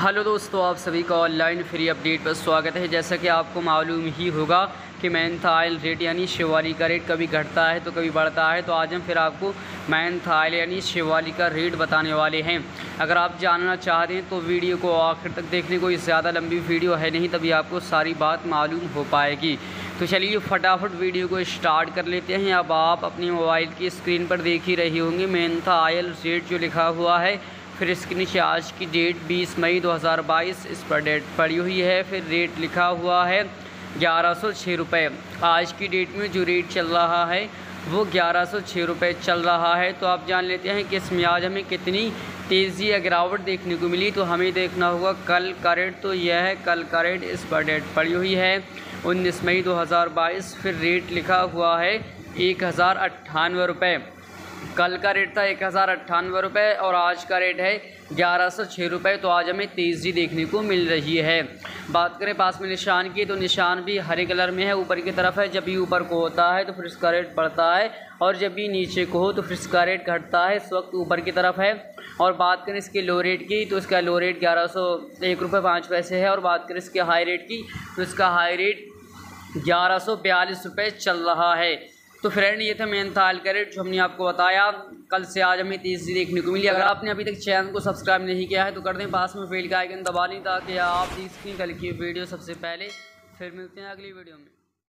Hello दोस्तों, आप सभी का ऑनलाइन फ्री अपडेट पर स्वागत है। जैसा कि आपको मालूम ही होगा कि मैंथाइल रेट यानी शिवाली का रेट कभी घटता है तो कभी बढ़ता है। तो आज हम फिर आपको मैंथाइल यानी शिवाली का रेट बताने वाले हैं। अगर आप जानना चाहते हैं तो वीडियो को आखिर तक देखने कोई ज़्यादा लंबी वीडियो है नहीं, तभी आपको सारी बात मालूम हो पाएगी। तो चलिए फटाफट वीडियो को स्टार्ट कर लेते हैं। अब आप अपने मोबाइल की स्क्रीन पर देख ही रही होंगी मैंथा आयल रेट जो लिखा हुआ है। फिर इसके नीचे आज की डेट 20 मई 2022 इस पर डेट पड़ी हुई है। फिर रेट लिखा हुआ है ग्यारह सौ छः रुपये आज की डेट में जो रेट चल रहा है, वो ग्यारह सौ छः रुपये चल रहा है। तो आप जान लेते हैं कि इसमें आज हमें कितनी तेज़ी या गिरावट देखने को मिली। तो हमें देखना होगा कल का रेट। तो यह है कल का रेट, इस पर डेट पड़ी हुई है उन्नीस मई 2022 फिर रेट लिखा हुआ है एक हज़ार अट्ठानवे रुपये कल का रेट था एक हज़ार अट्ठानवे रुपये और आज का रेट है ग्यारह सौ छः रुपये तो आज हमें तेज़ी देखने को मिल रही है। बात करें पास में निशान की तो निशान भी हरे कलर में है। ऊपर की तरफ़ है, जब भी ऊपर को होता है तो फिर इसका रेट बढ़ता है और जब भी नीचे को हो तो फिर इसका रेट घटता है। इस वक्त ऊपर की तरफ़ है और बात करें इसके लो रेट की तो इसका लो रेट ग्यारह सौ एक रुपये पाँच पैसे है। और बात करें इसके हाई रेट की तो इसका हाई रेट ग्यारह सौ बयालीस रुपये चल रहा है। तो फ्रेंड, ये थे मेन था कैरेट जो हमने आपको बताया। कल से आज हमें तीसरी देखने को मिली। अगर आपने अभी तक चैनल को सब्सक्राइब नहीं किया है तो कर दें पास में फेल का आइकन दबा लें ताकि आप तीसरी कल की वीडियो सबसे पहले। फिर मिलते हैं अगली वीडियो में।